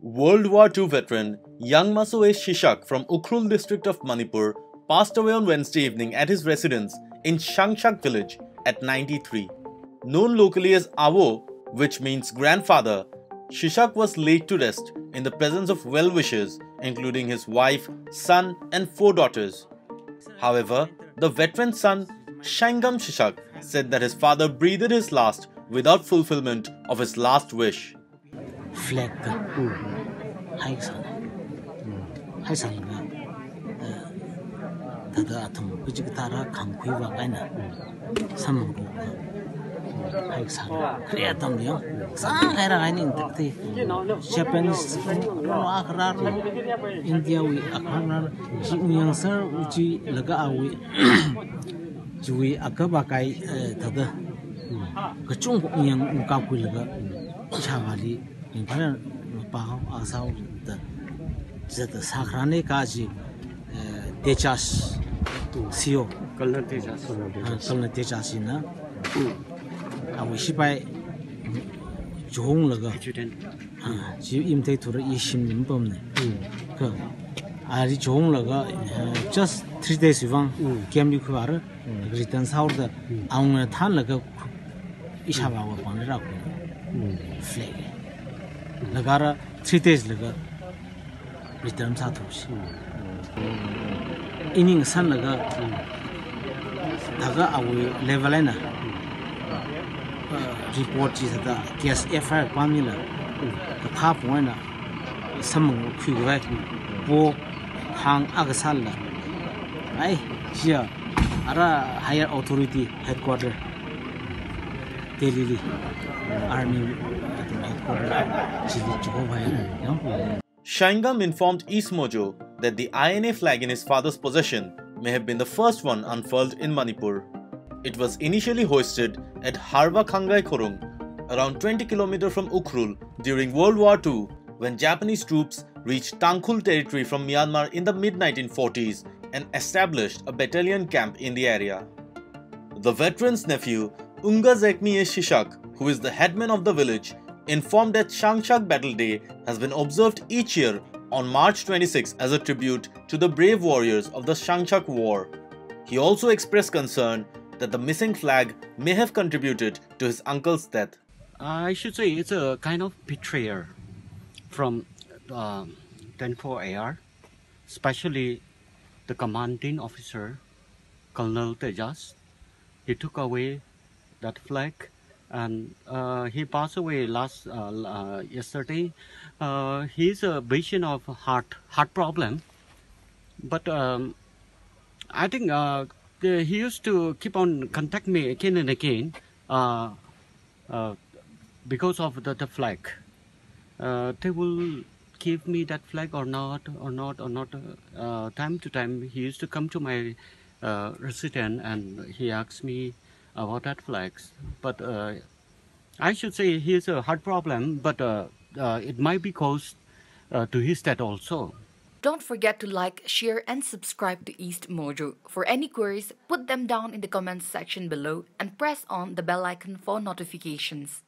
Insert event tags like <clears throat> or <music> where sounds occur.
World War II veteran Yangmaso Shishak from Ukhrul district of Manipur passed away on Wednesday evening at his residence in Shangshak village at 93. Known locally as Awo, which means grandfather, Shishak was laid to rest in the presence of well wishers, including his wife, son, and four daughters. However, the veteran's son, Shaingam Shishak, said that his father breathed his last without fulfillment of his last wish. flag, mm. haisan haisan ga eh, daga atum kujik tara kangkui wa kaina samang go haisan kriya tam yo sang era japanese no akrar india wi akrar ji laga awi <clears throat> juwi akaba kai eh, tada ga chung yang ka kulga chawali impara paham asaw da zeta sakhrane kaji techas siyo kalna techas kalna techas na amu shipai jong laga ji imte thura ishim nimpam ne ka ari jong laga just 3 days ivang kem ni khwar return saur da aung than laga isha ba wa pan ra ko flag lagara 3 days laga return sa thu shi ining san laga daga awu level na report ji da gas fr pamila ta pha point na sam khu ga bo hang agasal la ai jia ara higher authority headquarter delhi army headquarter Shaingam informed East Mojo that the INA flag in his father's possession may have been the first one unfurled in Manipur. It was initially hoisted at Harva Khangai Khorung, around 20 km from Ukhrul during World War II when Japanese troops reached Tangkhul territory from Myanmar in the mid-1940s and established a battalion camp in the area. The veteran's nephew, Unga Zekmiye Shishak, who is the headman of the village, informed that Shangshak Battle Day has been observed each year on March 26 as a tribute to the brave warriors of the Shangshak War. He also expressed concern that the missing flag may have contributed to his uncle's death. I should say it's a kind of betrayal from uh, 104 AR, especially the commanding officer, Colonel Tejas. He took away that flag and uh, he passed away last uh, uh, yesterday. Uh, he's a patient of heart heart problem, but um, I think uh, he used to keep on contact me again and again uh, because of the, the flag. they will give me that flag or not or not or not. time to time, he used to come to my residence and he asked me about that flags. But uh, I should say he's a heart problem, but uh, uh, it might be caused uh, to his death also. Don't forget to like, share, and subscribe to East Mojo. For any queries, put them down in the comments section below and press on the bell icon for notifications.